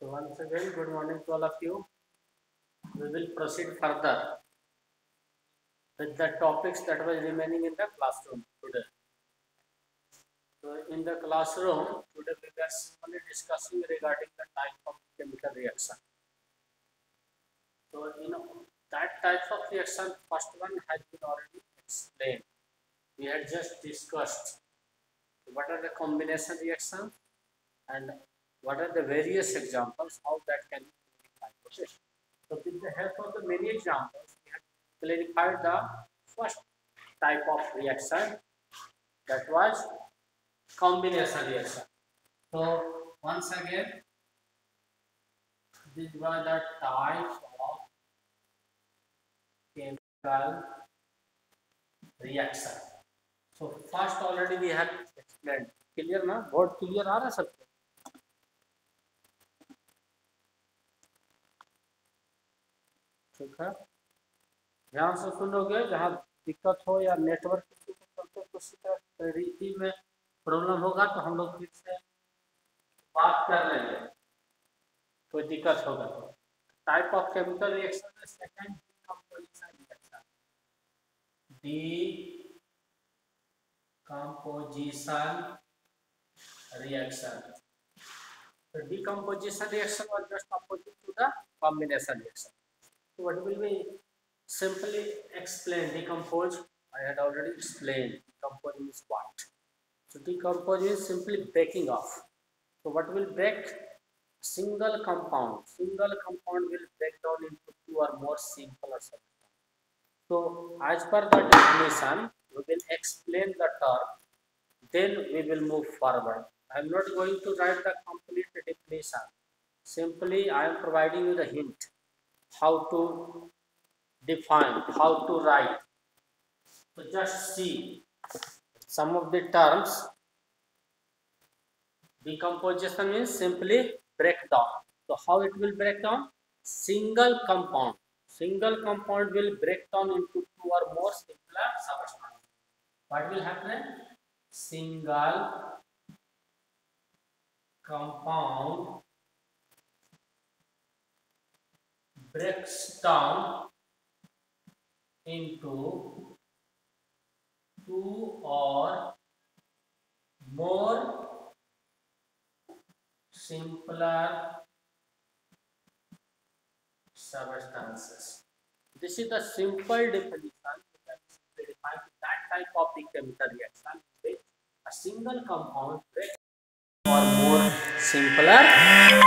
So once again, good morning to all of you. We will proceed further with the topics that were remaining in the classroom today. So in the classroom, today we were simply discussing regarding the type of chemical reaction. So you know that type of reaction, first one has been already explained. We had just discussed what are the combination reactions and what are the various examples how that can be clarified. Okay. So with the help of the many examples, we have clarified the first type of reaction that was combination reaction. So once again, this was the type of chemical reaction. So first already we have explained. Clear ना? Board clear आ रहा है सबको? ठीक है? ध्यान से सुनोगे, जहाँ दिक्कत हो या नेटवर्क इशू के चलते किसी रीति में प्रॉब्लम होगा तो हम लोग फिर से बात कर लेंगे। कोई दिक्कत होगा तो। Type of chemical reaction second decomposition reaction the reaction. So, decomposition reaction was just opposite to the combination reaction. So what will be simply explain decompose? I had already explained decompose is what. So decompose is simply breaking off. So what will break? Single compound. Single compound will break down into two or more simpler substances. So as per the definition, we will explain the term. Then we will move forward. I am not going to write the complete definition. Simply I am providing you the hint how to define, how to write. So just see some of the terms. Decomposition means simply breakdown. So how it will break down? Single compound. Single compound will break down into two or more simpler substances. What will happen? Single compound breaks down into two or more simpler substances. This is the simple definition. That type of the chemical reaction which a single compound breaks or more simpler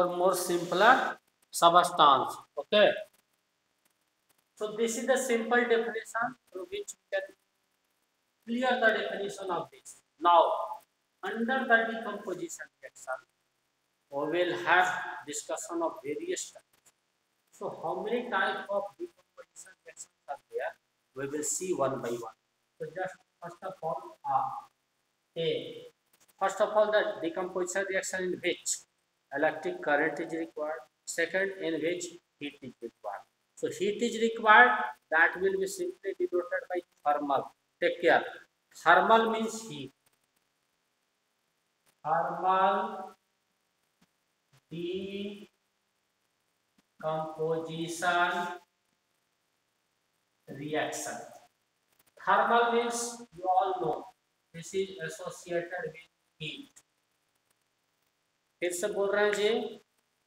or more simpler substance okay? So this is the simple definition through which we can clear the definition of this. Now under the decomposition section we will have discussion of various types. So how many types of decomposition reactions are there? We will see one by one. So just first of all, uh, A. First of all, the decomposition reaction in which electric current is required. Second, in which heat is required. So heat is required. That will be simply denoted by thermal. Take care. Thermal means heat. Thermal decomposition reaction. Thermal means you all know this is associated with heat. फिर से बोल रहे हैं जी,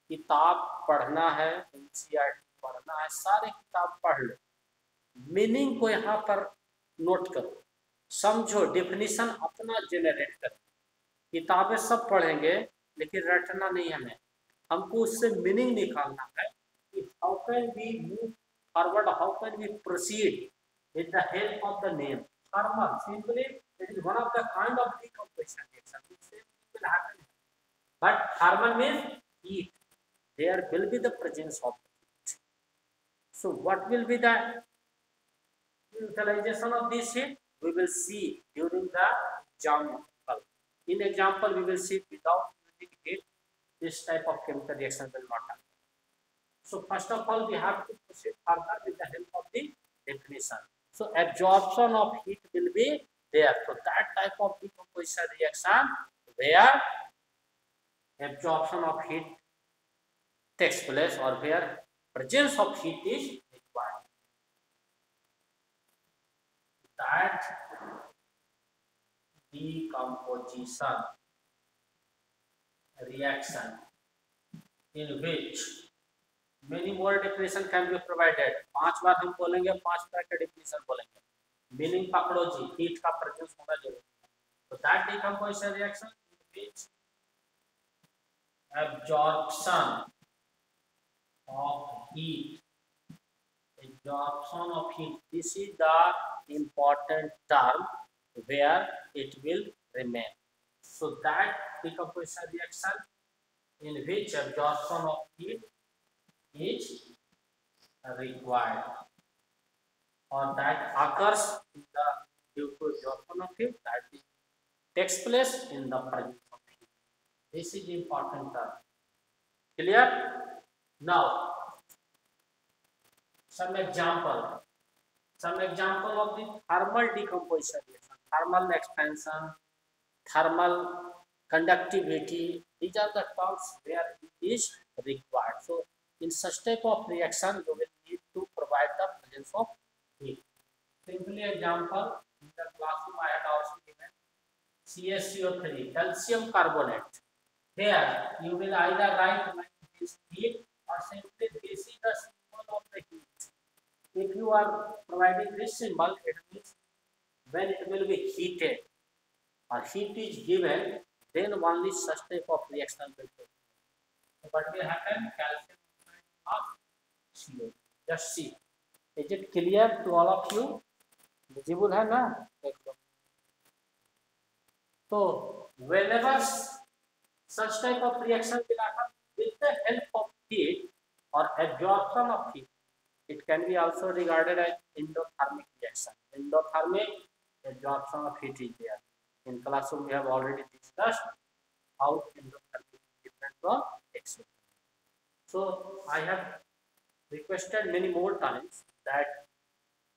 किताब पढ़ना है NCERT पढ़ना है, सारे किताब पढ़ लो। मीनिंग को यहाँ पर नोट करो। समझो डिफिनीशन अपना जेनरेट करो। किताबें सब पढ़ेंगे, लेकिन रटना नहीं हमें। हमको उससे मीनिंग निकालना है कि how can be move forward how can be proceed with the help of the name former simply it is one of the kind of decomposition it's a simple happening but thermal means heat there will be the presence of heat so what will be the utilization of this heat? We will see during the example in example we will see without using heat this type of chemical reaction will not happen. So first of all, we have to proceed further with the help of the definition. So absorption of heat will be there. So that type of decomposition reaction where absorption of heat takes place or where presence of heat is required. That decomposition reaction in which many more definition can be provided पाँच बार हम बोलेंगे पाँच तरह के definition बोलेंगे meaning पकड़ो जी heat का presence होना ज़रूरी है तो that decomposition reaction in which absorption of heat. Absorption of heat. This is the important term where it will remain. So that decomposition reaction in which absorption of heat is required. Or that occurs in the due to absorption of heat that takes place in the heat this is important term clear now, some example, some example of the thermal decomposition thermal expansion, thermal conductivity. These are the terms where it is required. So, in such type of reaction, you will need to provide the presence of heat. Simply example, in the classroom I had also given CaCO3, calcium carbonate. Here, you will either write like this heat or simply this is the symbol of the heat. If you are providing this symbol, it means when it will be heated or heat is given, then only such type of reaction will take So what will happen? Calcium of CO. Just see. Is it clear to all of you? Visible है ना? देख लो. So whenever such type of reaction will happen with the help of heat or absorption of heat. It can be also regarded as endothermic reaction. Endothermic absorption of heat is there. In classroom, we have already discussed how endothermic is different from exothermic. So, I have requested many more times that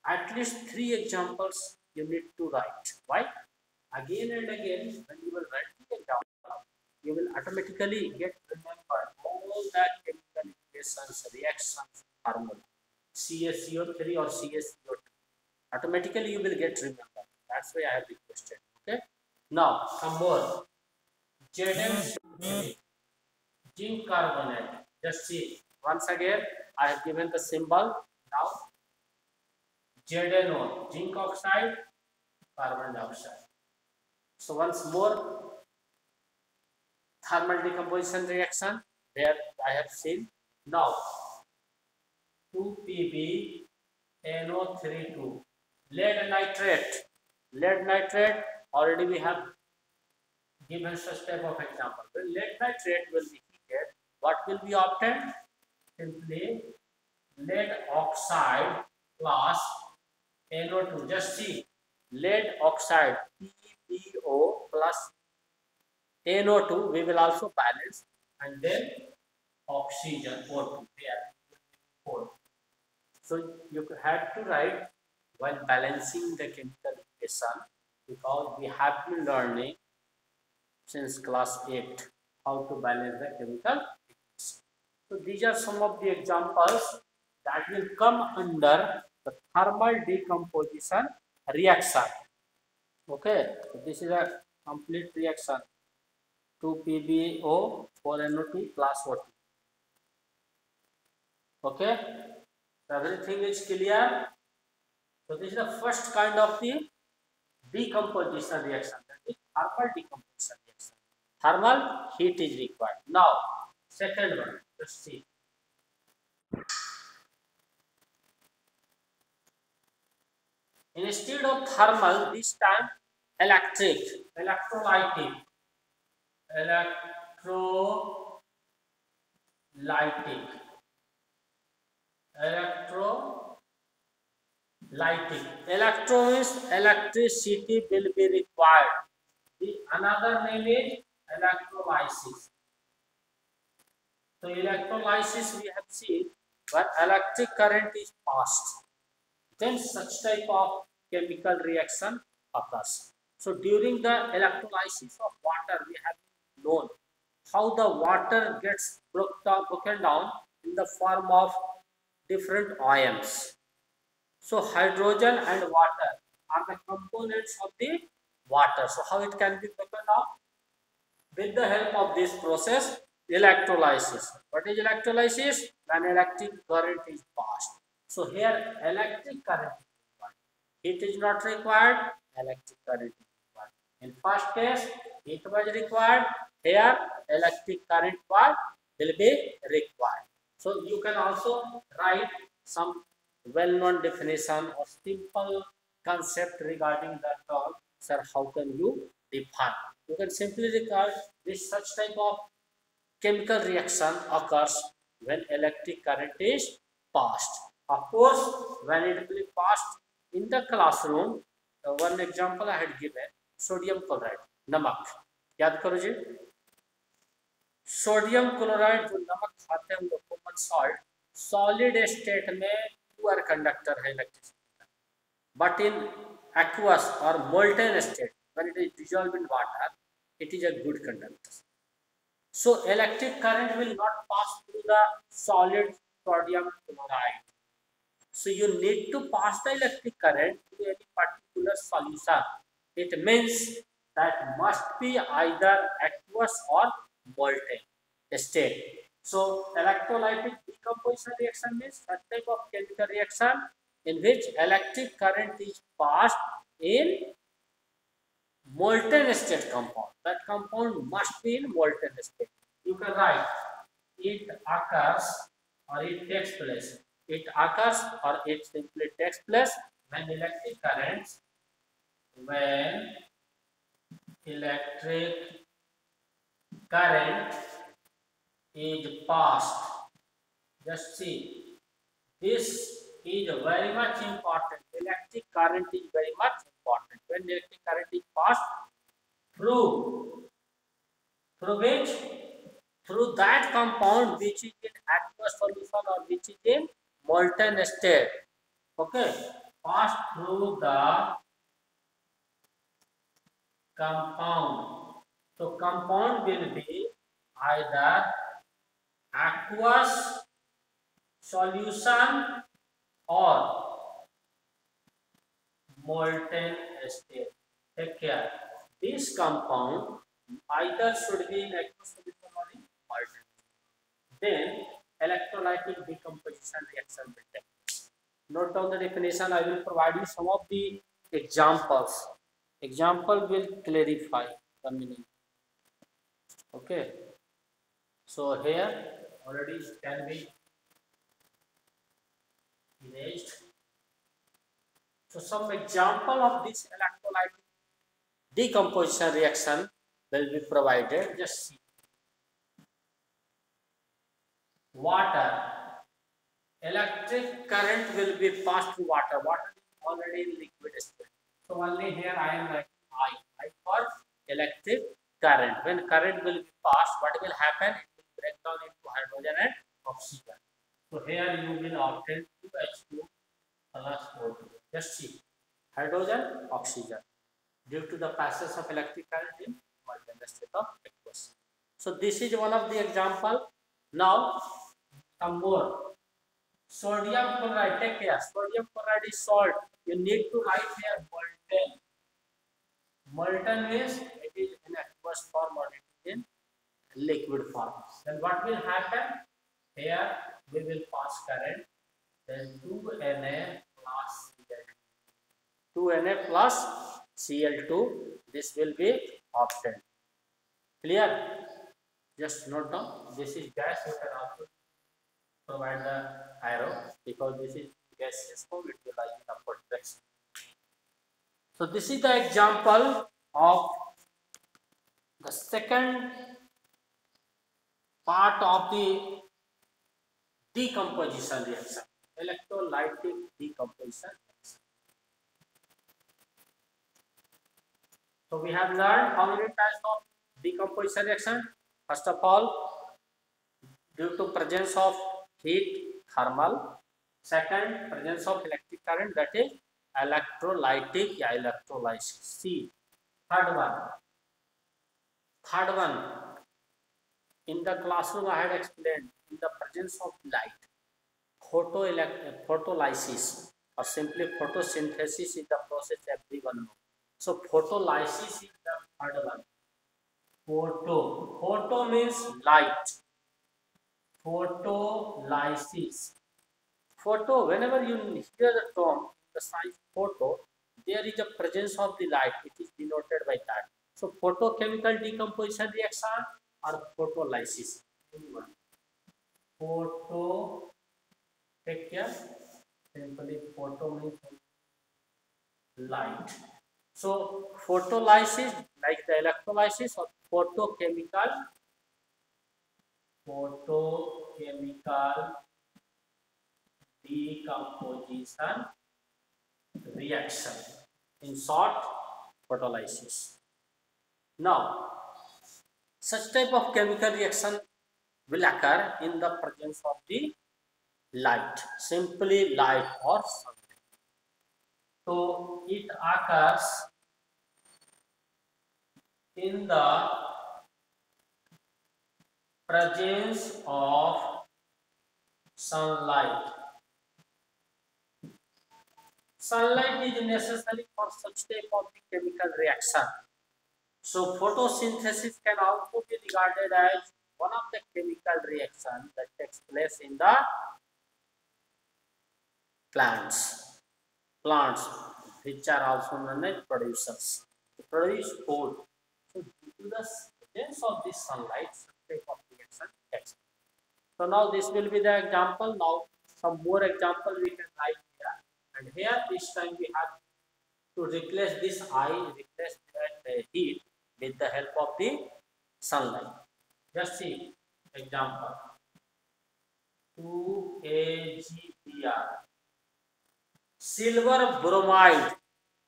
at least three examples you need to write. Why? Again and again, when you will write the example, you will automatically get remembered all the chemical equations, reactions, formula. CaCO3 or CaCO2. Automatically you will get remembered. That's why I have requested. Okay. Now some more. Zn zinc carbonate. Just see once again I have given the symbol. Now ZNO zinc oxide, carbon dioxide. So once more thermal decomposition reaction where I have seen. Now 2Pb NO32 lead nitrate. Lead nitrate already we have given such type of example. When lead nitrate will be heated what will be obtained? Simply lead oxide plus NO2 just see. Lead oxide PbO plus NO2 we will also balance and then oxygen O2 there. So you had to write while balancing the chemical equation because we have been learning since class 8 how to balance the chemical equation. So these are some of the examples that will come under the thermal decomposition reaction. Okay, so this is a complete reaction. 2 PbO 4 NO2 plus O2. Okay, everything is clear. So this is the first kind of the decomposition reaction. That is thermal decomposition reaction. Thermal heat is required. Now, second one. Let's see. Instead of thermal, this time electric, electrolytic electrolytic. Electrolytic. Electro means electricity will be required. The another name is electrolysis. So electrolysis we have seen when electric current is passed, then such type of chemical reaction occurs. So during the electrolysis of water, we have known how the water gets broken down in the form of different ions. So hydrogen and water are the components of the water. So how it can be broken down? With the help of this process, electrolysis. What is electrolysis? When electric current is passed. So here electric current. Heat is not required, electric current is required. In first case, heat was required Here electric current was will be required. So you can also write some well-known definition or simple concept regarding that term. Sir, how can you define? You can simply regard this such type of chemical reaction occurs when electric current is passed. Of course, when it will be passed in the classroom, uh, one example I had given, sodium chloride, namak. याद करो जी sodium chloride जो नमक खाते हैं वो common salt solid state में poor conductor है electricity but in aqueous or molten state when it is dissolve in water it is a good conductor so electric current will not pass through the solid sodium chloride so you need to pass the electric current to any particular solution it means that must be either aqueous or molten state. So electrolytic decomposition reaction means that type of chemical reaction in which electric current is passed in molten state compound. That compound must be in molten state. You can write it occurs or it takes place. It occurs or it simply takes place when electric currents when electric current is passed. Just see this is very much important. Electric current is very much important. When electric current is passed through, through which? Through that compound which is in aqueous solution or which is in molten state. Okay, passed through the compound. So compound will be either aqueous solution or molten state. Take care. This compound either should be in aqueous solution or in molten. Then electrolytic decomposition reaction will take. Note down the definition. I will provide you some of the examples. Example will clarify the meaning. Okay. So here already can be erased. So some example of this electrolyte decomposition reaction will be provided. Just see. Water. Electric current will be passed through water. Water is already in liquid state. So only here I am like I. I for electric current. When current will be passed, what will happen? It will break down into hydrogen and oxygen. So here you will obtain 2H2 plus O2. Just see. Hydrogen, oxygen. Due to the passage of electric current in molten state of aqueous. So this is one of the example. Now some more. Sodium chloride. Take care. Sodium chloride is salt. You need to write here molten. Molten means it is aqueous form in liquid form. Then what will happen? Here we will pass current then 2Na plus Cl2. 2Na plus Cl2 this will be obtained. Clear? Just note down this is gas you can also provide the arrow because this is gaseous form it will lie in upward direction. So this is the example of the second part of the decomposition reaction, electrolytic decomposition reaction. So we have learned how many types of decomposition reaction. First of all, due to presence of heat, thermal second presence of electric current that is electrolytic या electrolysis c third one third one in the classroom i had explained in the presence of light photo photolysis or simply photosynthesis is the process everyone knows. So photolysis is the third one. Photo photo means light. Photolysis. Photo whenever you hear the term the science photo there is a presence of the light it is denoted by that so photochemical decomposition reaction or photolysis photo take care simply photo means light so photolysis like the electrolysis or photochemical photochemical decomposition reaction in short photolysis now such type of chemical reaction will occur in the presence of the light simply light or sunlight so it occurs in the presence of sunlight. Sunlight is necessary for such type of chemical reaction. So photosynthesis can also be regarded as one of the chemical reactions that takes place in the plants. Plants which are also known as producers. To produce food. So due to the presence of this sunlight, type of reaction takes So now this will be the example. Now some more example we can write here. And here this time we have to replace this I, replace that uh, heat with the help of the sunlight. Just see example. 2AgBr. Silver bromide.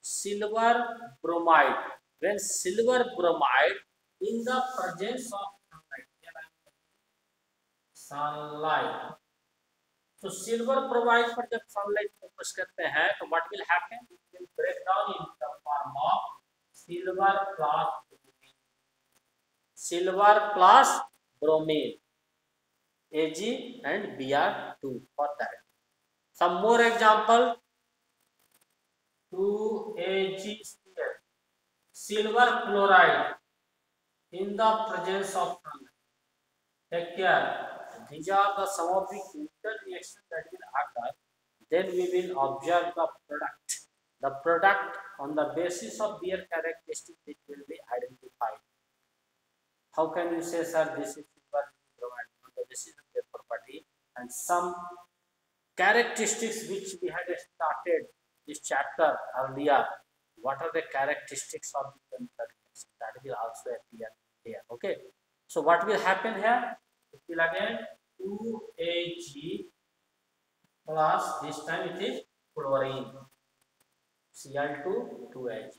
Silver bromide. When silver bromide in the presence of sunlight so silver provides for जब sunlight focus करते हैं तो what will happen it will break down in the form of silver plus silver plus bromine Ag and Br2 for that some more example 2AgCl silver chloride in the presence of sunlight take care these are the some of the chemical reactions that will occur. Then we will observe the product. The product on the basis of their characteristics it will be identified. How can you say, sir, this is the of their property and some characteristics which we had started this chapter earlier. What are the characteristics of the reaction? That will also appear here. Okay. So what will happen here? It will again 2Ag plus this time it is chlorine Cl2 2Ag.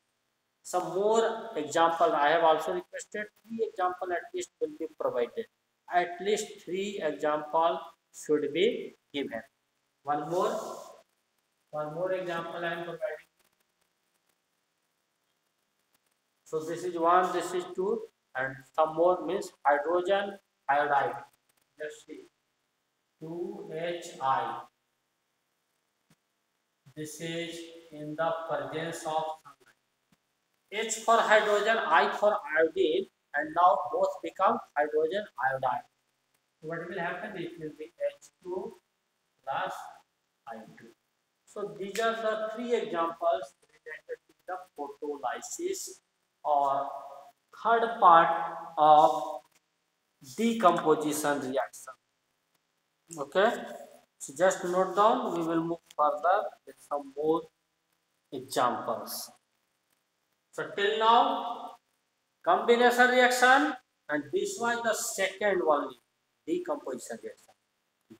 Some more example I have also requested three example at least will be provided. At least three example should be given. One more, one more example I am providing. So this is one, this is two, and some more means hydrogen iodide. Let's see. 2HI. This is in the presence of. H for hydrogen, I for iodine, and now both become hydrogen iodide. What will happen? It will be H2 plus I2. So these are the three examples related to the photolysis or third part of decomposition reaction okay so just note down we will move further with some more examples so till now combination reaction and this was the second one decomposition reaction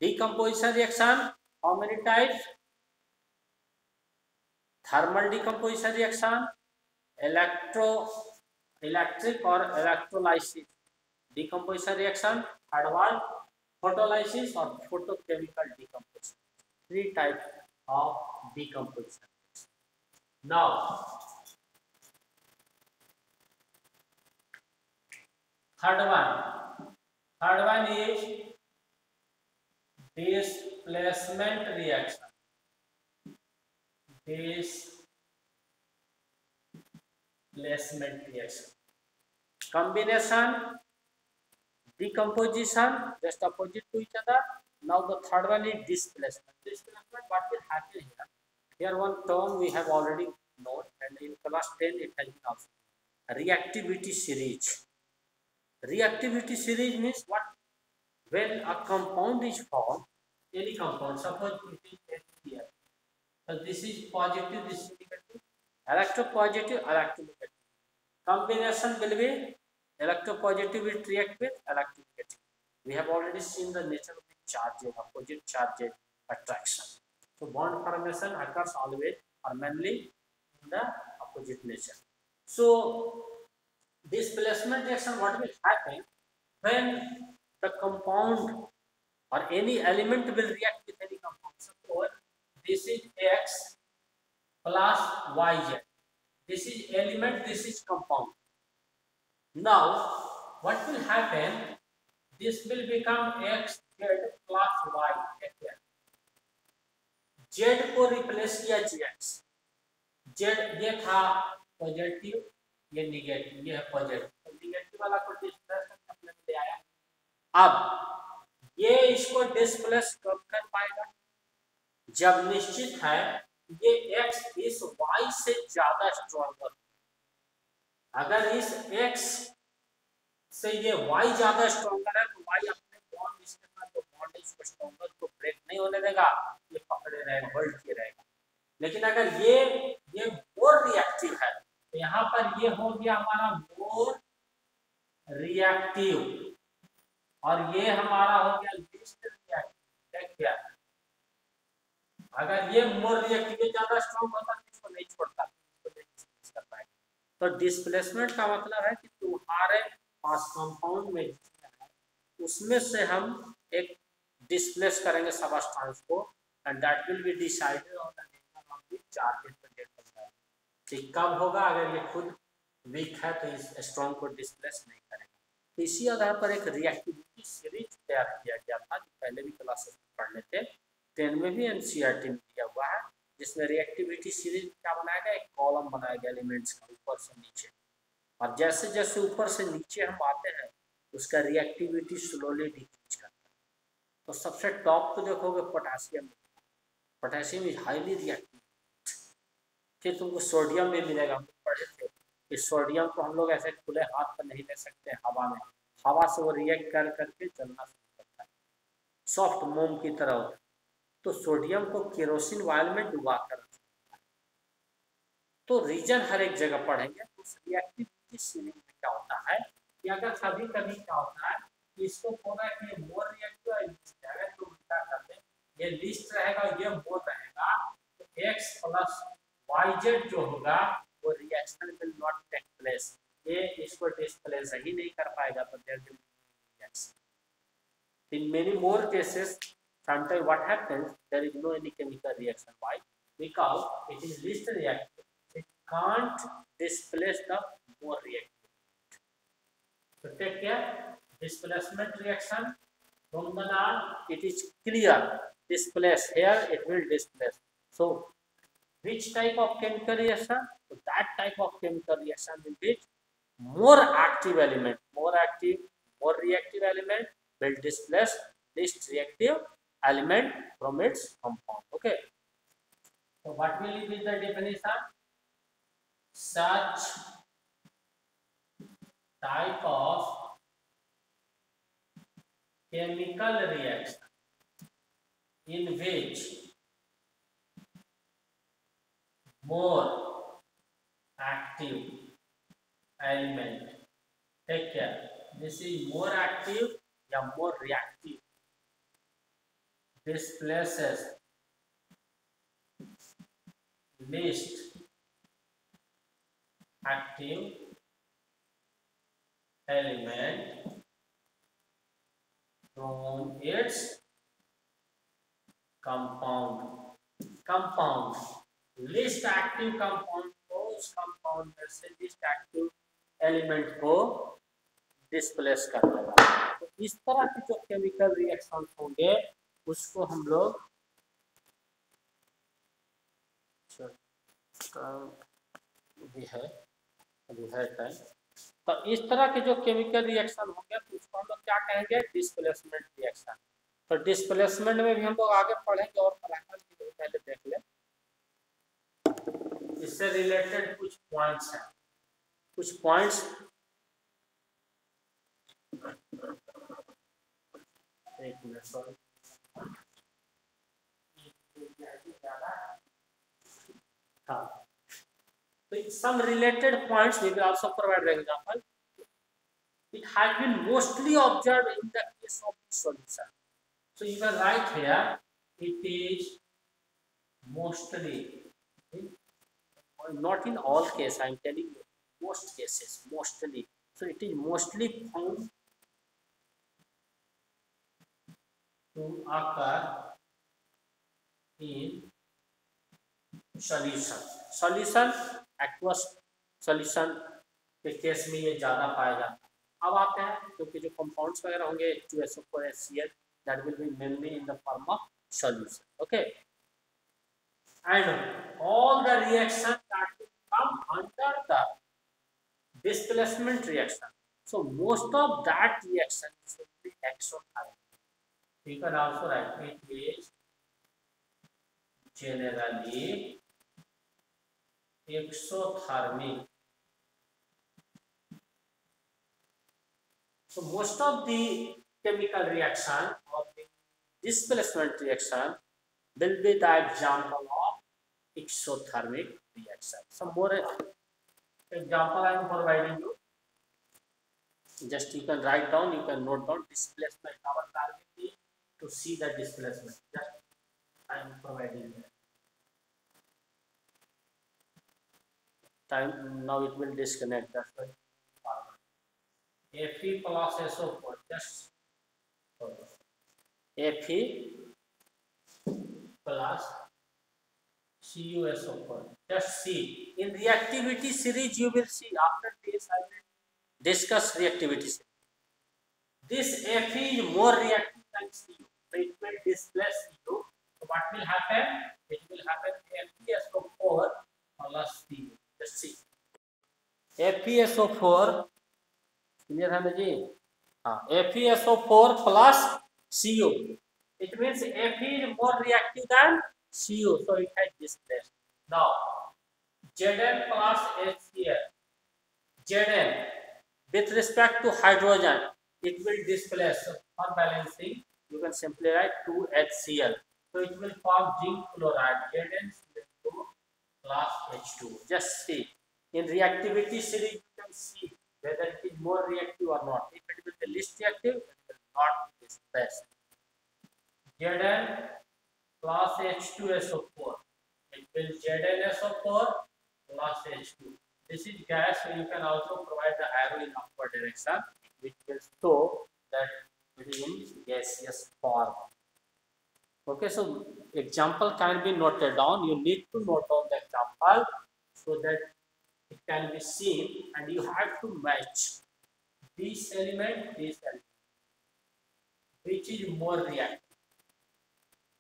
decomposition reaction how many types thermal decomposition reaction electro electric or electrolysis decomposition reaction third one photolysis or photochemical decomposition. Three types of decomposition. Now, third one, third one is displacement reaction. Displacement reaction. Combination decomposition just opposite to each other now the third one is displacement displacement what will happen here here one term we have already known and in class 10 it has been also reactivity series reactivity series means what when a compound is formed any compound suppose it is here so this is positive this is negative electropositive electronegative combination will be Electropositive will react with electronegative. We have already seen the nature of the charges, opposite charges attraction. So bond formation occurs always or mainly in the opposite nature. So displacement reaction, what will happen when the compound or any element will react with any compound. Suppose this is X plus YZ. This is element, this is compound. Now, what will happen? This will become x z plus y. z को replace किया gx. z ये था positive ये negative ये है positive तो negative वाला को डिस्प्लेस में ले आया। अब ये इसको डिस्प्लेस कब कर पाएगा। जब निश्चित है, ये x इस y से ज़्यादा स्ट्रॉन्गर अगर इस x से ये y ज़्यादा स्ट्रॉन्गर है तो y अपने बॉन्ड इसके साथ, जो बॉन्ड है, इसको स्ट्रॉन्गर को ब्रेक नहीं होने देगा। ये पकड़े रहेगा होल्ड किए रहेगा। लेकिन अगर ये ये मोर रिएक्टिव है तो यहाँ पर ये हो गया हमारा मोर रिएक्टिव और ये हमारा हो गया लिस्ट रिएक्टिव क्या? अगर ये मोर रिएक्टिव ज़्यादा स्ट्रॉन्ग होता तो इसको नहीं छोड़ता तो डिस्प्लेसमेंट का मतलब है कि तुम्हारे पास कंपाउंड में उसमें से हम एक डिस्प्लेस करेंगे सबस्टांस को and that will be decided on the nature of the charge ठीक कब होगा? अगर ये खुद वीक है तो इस स्ट्रॉन्ग को डिस्प्लेस नहीं करेगा। तो इसी आधार पर एक रिएक्टिविटी सीरीज़ तैयार किया गया था, जो पहले भी क्लासेस में पढ़ने थे टेन में भी एनसीईआरटी में दिया हुआ है, जिसमें रिएक्टिविटी सीरीज़ क्या बनाया गया? एक कॉलम बनाया गया एलिमेंट्स का, ऊपर से नीचे। और जैसे जैसे ऊपर से नीचे हम आते हैं, उसका रिएक्टिविटी स्लोली डिक्रीज करता है। तो सबसे टॉप पे देखोगे potassium potassium is highly reactive फिर तुमको सोडियम भी मिलेगा पढ़े थे। कि सोडियम को हम लोग ऐसे खुले हाथ पर नहीं ले सकते हवा में। हवा से वो रिएक्ट कर, करके चलना शुरू करता है। सॉफ्ट मोम की तरह होता है। तो सोडियम को केरोसिन वायल में डुबा कर तो रीजन हर एक जगह पढ़ेंगे तो उस रिएक्टिविटी सीलिंग में क्या होता है? कि अगर कभी कभी क्या होता है कि इसको बोला कि मोर रिएक्टिव है है तो उल्टा कर दे। ये लिस्ट रहेगा, ये मोर रहेगा तो x प्लस yz जो होगा वो reaction will not take place ये इसको डिस्प्लेस ही नहीं कर पाएगा तो there will reaction in many more cases what happens there is no any chemical reaction why because it is least reactive it can't displace the more reactive so take care displacement reaction from the non it is clear displace here it will displace so which type of chemical reaction so that type of chemical reaction will be more active element more active more reactive element will displace least reactive element from its compound. Okay. So what will be the definition? Such type of chemical reaction in which more active element. Take care. This is more active or more reactive. Displaces least active element from its compound. Compound least compound को, उस compound में से least active element को displace कर देगा तो इस तरह के जो केमिकल रिएक्शन होंगे, उसको हम लोग भी है अभी है टाइम तो इस तरह के जो केमिकल रिएक्शन होंगे तो उसको हम लोग क्या कहेंगे? डिस्प्लेसमेंट रिएक्शन तो डिस्प्लेसमेंट में भी हम लोग आगे पढ़ेंगे और पढ़ाकर पहले देख ले। इससे रिलेटेड कुछ पॉइंट्स हैं। कुछ पॉइंट्स तो some related points also provide example it has been mostly observe in the case of solution so you are right here it is mostly not in all cases, am telling you, most cases, mostly. So it is mostly found to occur in solution. Solution aqueous solution के case में ये ज़्यादा पाया जाता है अब आते हैं क्योंकि जो कंपाउंड्स वगैरह होंगे two S O four S C L that will be mainly in the form of solution okay and all the reaction come under the displacement reaction so most of that reaction should be exothermic you can also write it is generally exothermic. So most of the chemical reaction of the displacement reaction will be the example of exothermic Some more uh, example I am providing you. Just you can write down, you can note down displacement. Our target is to see the displacement. Just I am providing you. time now it will disconnect that's why Fe plus SO4 just Fe plus CuSO4 just see in reactivity series you will see after this I will discuss reactivity series this Fe is more reactive than Cu so it will displace Cu so what will happen it will happen FeSO4 plus Cu Let's see. FeSO4 clear है जी हाँ FeSO4 plus CO. It means Fe is more reactive than CO, so it has displaced. Now Zn plus HCl. Zn with respect to hydrogen, it will displace. For balancing, you can simply write 2HCl. So it will form zinc chloride. Zn plus H2. Just see. In reactivity series, you can see whether it is more reactive or not. If it will be least reactive, it will not best. Zn plus H2SO4. It will ZnSO4 plus H2. This is gas, so you can also provide the arrow in upward direction, which will show that it is in gaseous form. Okay, so example can be noted down. You need to note down the example so that it can be seen and you have to match this element, this element, which is more reactive.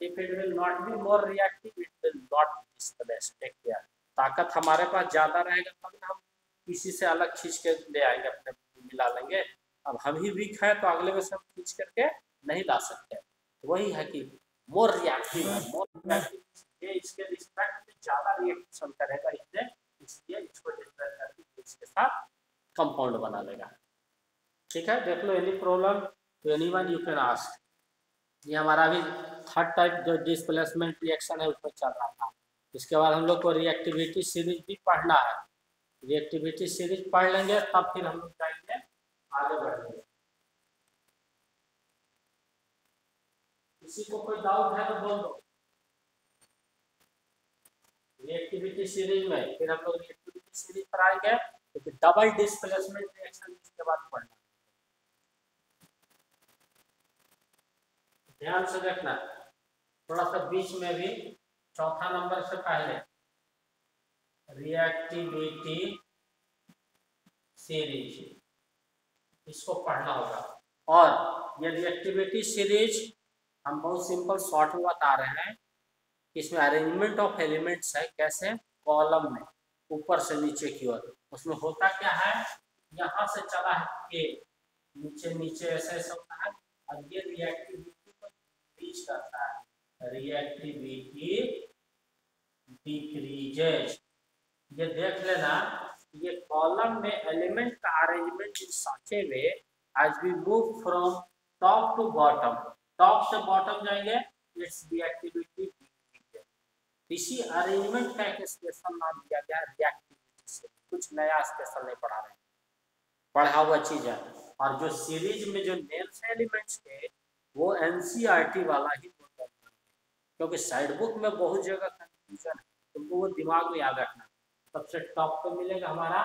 If it will not be more reactive, it will not displace. Take care. ताकत हमारे पास ज़्यादा रहेगा तब हम किसी से अलग खींच के ले आएँगे अपने मिला लेंगे। अब हम ही वीक है तो अगले में से हम खींच करके नहीं ला सकते। वही है कि मोर रिएक्टिव है मोर रिएक्टिव ये इसके रिस्पेक्ट में ज़्यादा रिएक्शन करेगा इसने इसलिए इसको डिस्प्लेस करके इसके साथ कंपाउंड बना लेगा। ठीक है? देख लो एनी प्रॉब्लम तो एनीवन यू कैन आस्क ये हमारा भी थर्ड टाइप जो डिस्प्लेसमेंट रिएक्शन है, उस पर चल रहा था। इसके बाद हम लोग को रिएक्टिविटी सीरीज़ भी पढ़ना है। रिएक्टिविटी सीरीज़ पढ़ लेंगे, तब फिर हम लोग जाएँगे आगे बढ़ेंगे किसी को कोई डाउट है तो बोल दो। रिएक्टिविटी सीरीज़ में फिर हम लोग रिएक्टिविटी सीरीज़ पर आएँगे डबल डिस्प्लेसमेंट रिएक्शन इसके बाद पढ़ना ध्यान से देखना। थोड़ा सा बीच में भी चौथा नंबर से पहले। रिएक्टिविटी सीरीज़ इसको पढ़ना होगा। और ये रिएक्टिविटी सीरीज़ हम बहुत सिंपल शॉर्ट में बता रहे हैं। इसमें अरेंजमेंट ऑफ़ एलिमेंट्स है। कैसे? कॉलम में। ऊपर से नीचे की ओर। उसमें होता क्या है? यहाँ से चला है के नीचे नीचे ऐसे ऐसा होता है। और ये रिएक्टिविटी डिक्रीज करता है। रिएक्टिविटी डिक्रीजेज ये देख लेना, ये कॉलम में एलिमेंट का arrangement in such way as we move from top to bottom top से बॉटम जाएँगे इट्स रिएक्टिविटी इसी अरेंजमेंट का एक स्पेशल नाम दिया गया रिएक्टिविटी से। कुछ नया स्पेशल नहीं पढ़ा रहे पढ़ा हुआ चीज़ है। और जो सीरीज़ में जो नेम्स एलिमेंट्स के वो एनसीईआरटी वाला ही क्योंकि साइड बुक में बहुत जगह कंफ्यूजन है, तुमको वो दिमाग में याद रखना। सबसे टॉप पे मिलेगा हमारा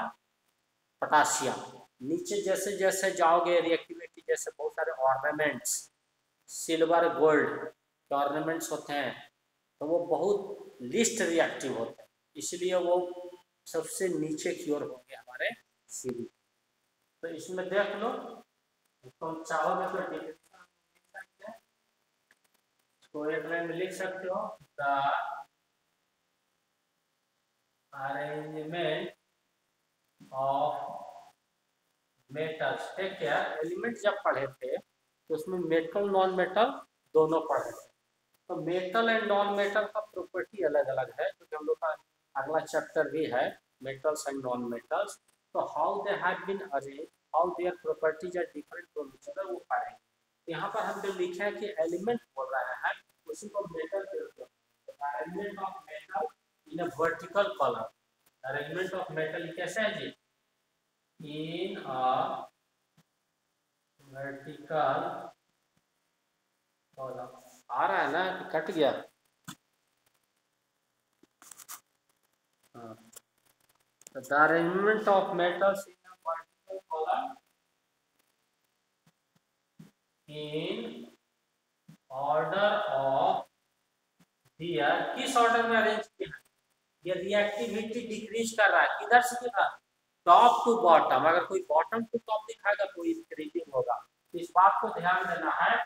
पोटासियम नीचे जैसे जैसे जाओगे रिएक्टिविटी जैसे बहुत सारे ऑर्नामेंट्स सिल्वर गोल्ड के ऑर्नामेंट्स होते हैं तो वो बहुत लिस्ट रिएक्टिव होते हैं। इसलिए वो सबसे नीचे की ओर होंगे हमारे सीरीज़ तो इसमें देख लो तो चाहो में कोई डिफिनेशन लिख सकते हैं इसको एक लाइन में लिख सकते हो, द ऑफ़ मेटल्स ठीक केयर एलिमेंट जब पढ़े थे तो उसमें मेटल नॉन मेटल दोनों पढ़े थे। तो मेटल एंड नॉन मेटल का प्रॉपर्टी अलग अलग है, क्योंकि हम लोग का अगला चैप्टर भी है मेटल्स एंड नॉन मेटल्स तो how they have been arrange how their properties are different from each other वो पढ़ेंगे। यहाँ पर हम जो लिखे हैं कि एलिमेंट बोल रहे है arrangement of metal in a vertical column arrangement of metal कैसे है जी? इन अ वर्टिकल कॉलम आ रहा है ना कट गया? the arrangement of metals in a vertical column in order of दिया किस ऑर्डर में अरेंज किया है? ये रिएक्टिविटी डिक्रीज कर रहा है। किधर से किधर टॉप टू बॉटम अगर कोई बॉटम टू टॉप दिखाएगा तो इंक्रीजिंग होगा। इस बात को ध्यान देना है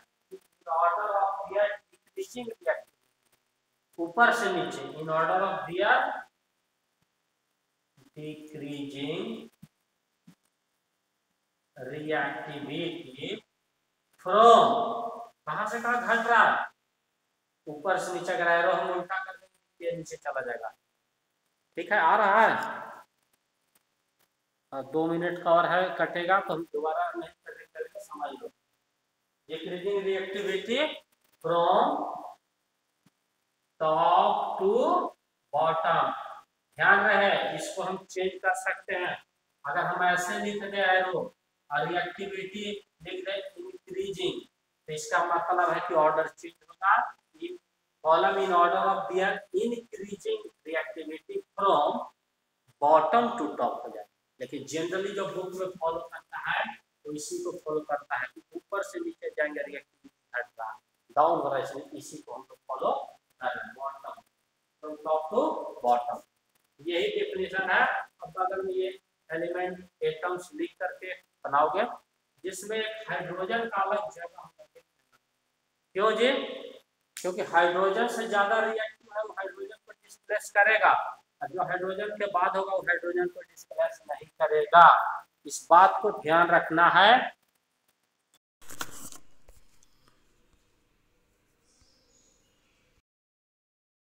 order of their decreasing reactivity ऊपर से नीचे in order of their decreasing reactivity from कहा से कहा घट रहा है? ऊपर से नीचे अगर एरो हम उल्टा कर देंगे नीचे चला जाएगा। ठीक है आ रहा है। आ, दो मिनट का और है कटेगा तो हम दोबारा नहीं करेंगे समझ लो। Decreasing reactivity from top to bottom ध्यान रहे इसको हम चेंज कर सकते हैं। अगर हम ऐसे लिख दे एरो और रिएक्टिविटी लिख दे इंक्रीजिंग तो इसका मतलब है कि ऑर्डर चेंज होगा। Column in order of their increasing reactivity from bottom to top हो जाए। लेकिन जनरली जो बुक में फॉलो करता है तो इसी को फॉलो करता है ऊपर से नीचे जाएँगे रिएक्टिविटी घट रहा डाउन हो रहा है इसी को हम लोग फॉलो कर रहे हैं bottom from top to bottom यही डेफिनेशन है। अब अगर ये एलिमेंट एटम्स लिख करके बनाओगे, जिसमें हाइड्रोजन का अलग जगह क्यों जी? क्योंकि हाइड्रोजन से ज़्यादा रिएक्टिव है, वो हाइड्रोजन को डिस्प्लेस करेगा। और जो हाइड्रोजन के बाद होगा, वो हाइड्रोजन को डिस्प्लेस नहीं करेगा। इस बात को ध्यान रखना है।